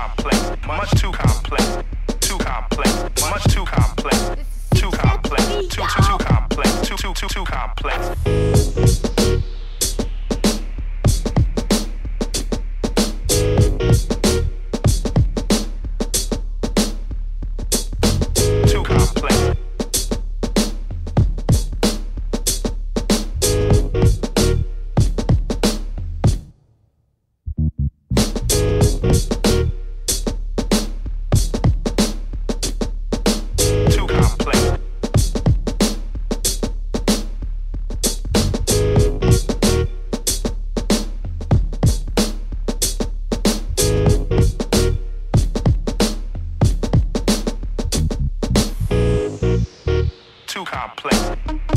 complex, much too complex, too complex, much too complex, too complex, too too too complex, too too too too complex. Too complex. too complex.